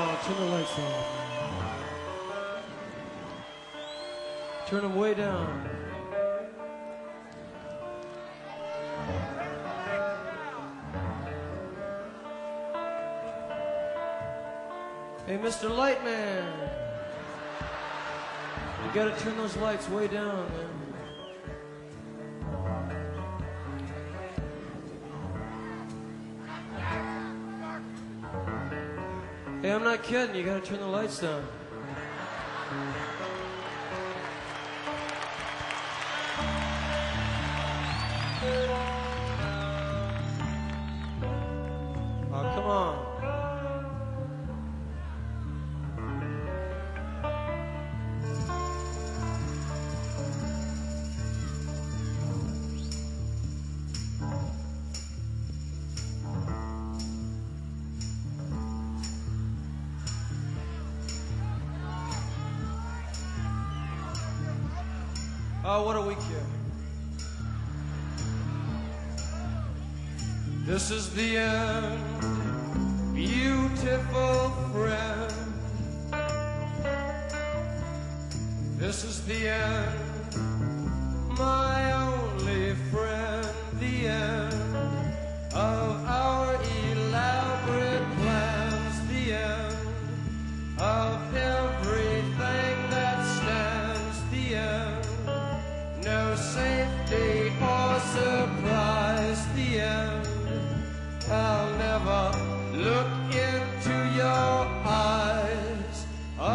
on, turn the lights on. Turn them way down. Hey, Mr. Lightman. You gotta turn those lights way down, man. I'm not kidding. You gotta turn the lights down. Oh, what a week here. This is the end, beautiful friend. This is the end, my only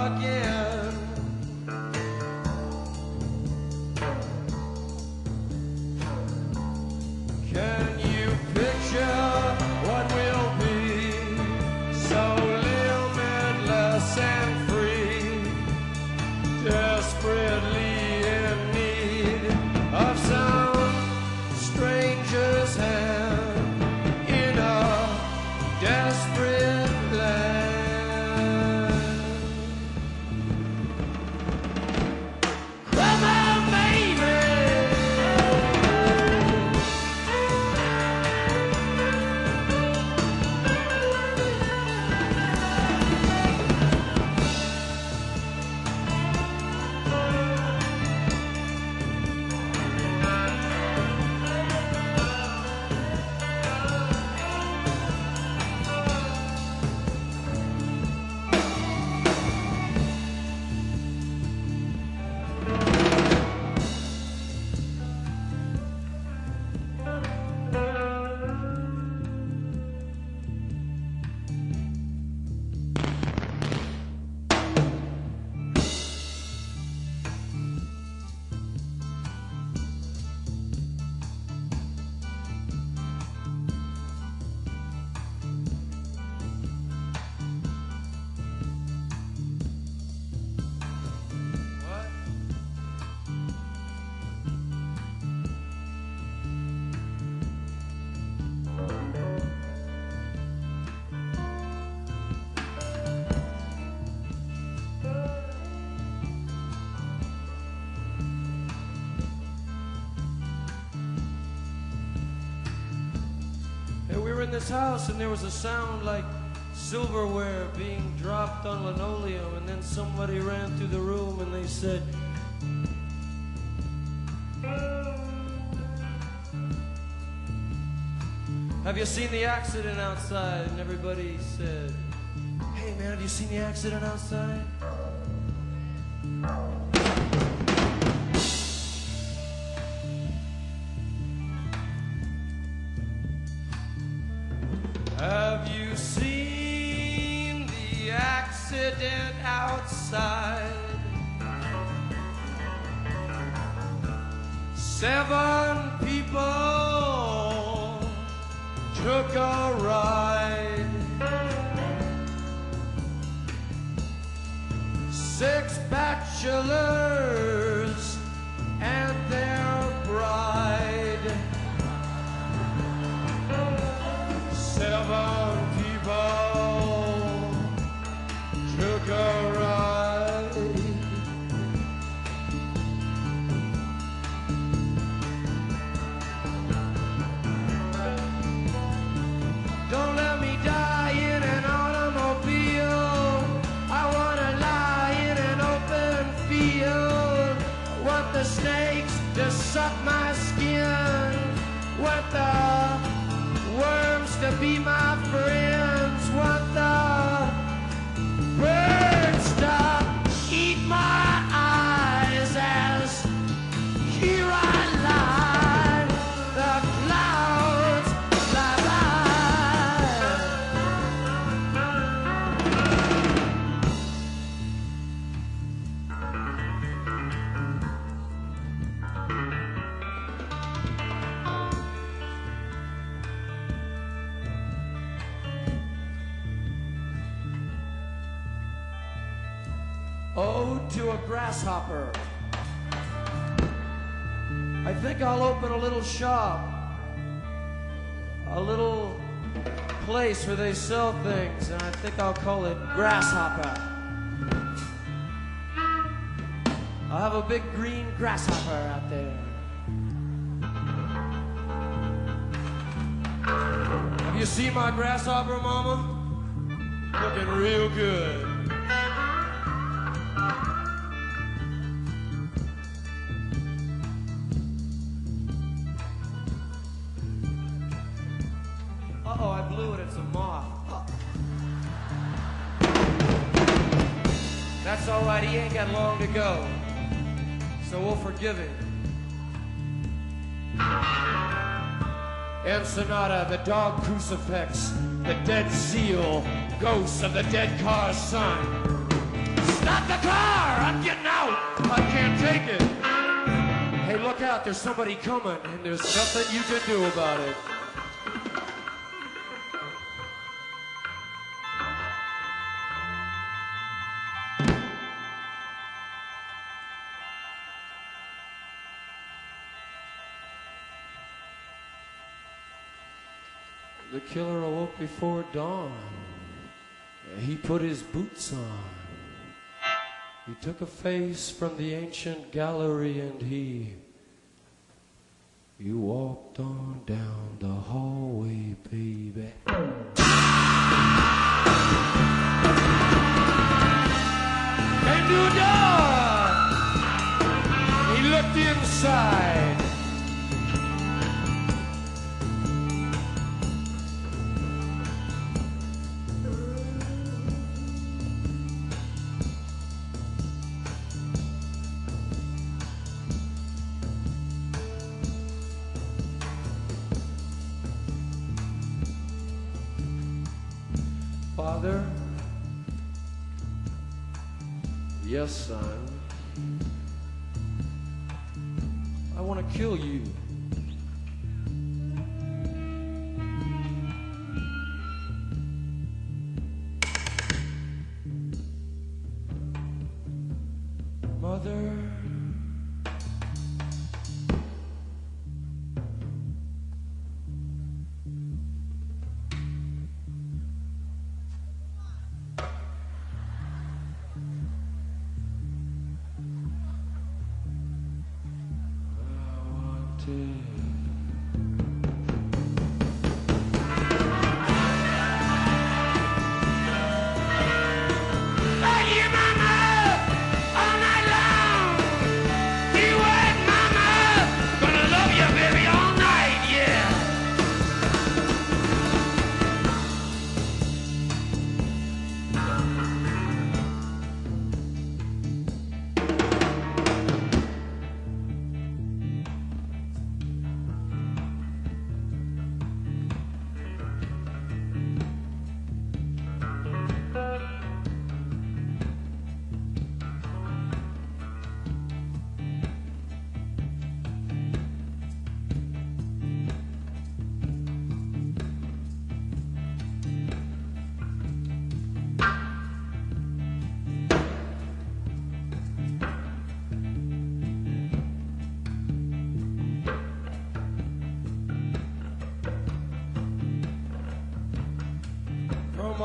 again. In this house and there was a sound like silverware being dropped on linoleum, and then somebody ran through the room and they said, Have you seen the accident outside? And everybody said, Hey man, have you seen the accident outside? Outside? Seven people took a ride. Six bachelors my skin. With the worms to be my to a grasshopper. I think I'll open a little shop, a little place where they sell things, and I think I'll call it Grasshopper. I'll have a big green grasshopper out there. Have you seen my grasshopper, Mama? Looking real good. That's all right. He ain't got long to go. So we'll forgive him. Ensenada, the dog crucifix, the dead seal, ghosts of the dead car's son. Stop the car! I'm getting out! I can't take it! Hey, look out, there's somebody coming, and there's nothing you can do about it. The killer awoke before dawn. He put his boots on. He took a face from the ancient gallery and he. You walked on down Father, yes, son, I want to kill you. Want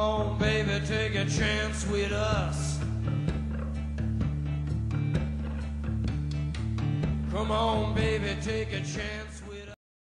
on, baby, take a chance with us. Come on, baby, take a chance